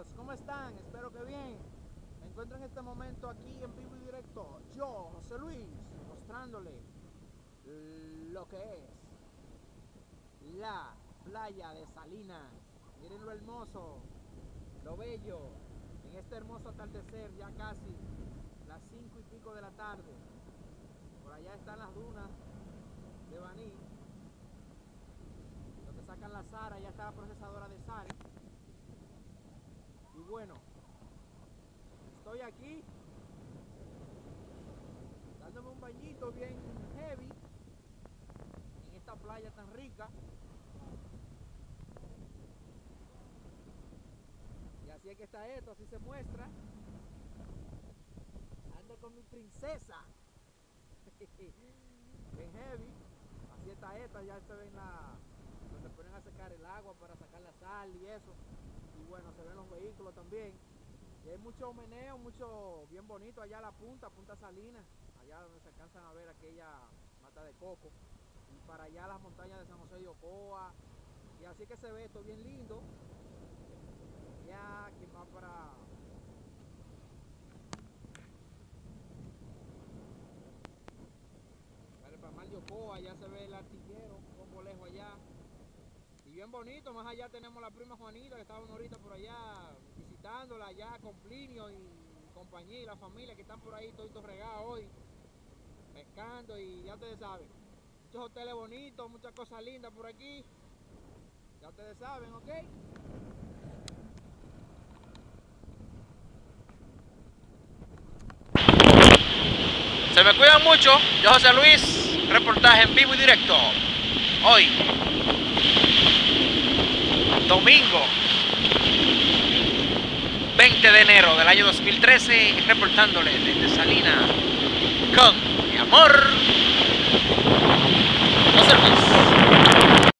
amigos, ¿cómo están? Espero que bien. Me encuentro en este momento aquí en vivo y directo. Yo, José Luis, mostrándole lo que es la playa de Salinas. Miren lo hermoso, lo bello, en este hermoso atardecer, ya casi las cinco y pico de la tarde. Por allá están las dunas de Baní. Lo que sacan la Sara, ya está la procesadora bueno, estoy aquí dándome un bañito bien heavy en esta playa tan rica. Y así es que está esto, así se muestra. Ando con mi princesa. bien heavy. Así está esta, ya se ven la donde ponen a secar el agua para sacar la sal y eso y bueno, se ven los vehículos también. Y hay mucho meneo, mucho bien bonito allá la punta, Punta Salinas, allá donde se alcanzan a ver aquella mata de coco. Y para allá las montañas de San José de Ocoa. Y así que se ve esto bien lindo. Ya que va para para Mar de Ocoa, ya se ve el artillero, un poco lejos allá. Bien bonito, más allá tenemos la prima Juanita que estaba ahorita por allá visitándola allá con Plinio y compañía y la familia que están por ahí todos regados hoy, pescando y ya ustedes saben. Muchos hoteles bonitos, muchas cosas lindas por aquí. Ya ustedes saben, ¿ok? Se me cuidan mucho. Yo José Luis, reportaje en vivo y directo. Hoy, domingo 20 de enero del año 2013, reportándole desde Salina con mi amor